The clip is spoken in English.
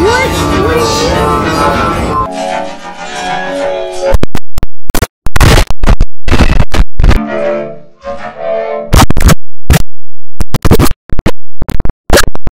What? What is she?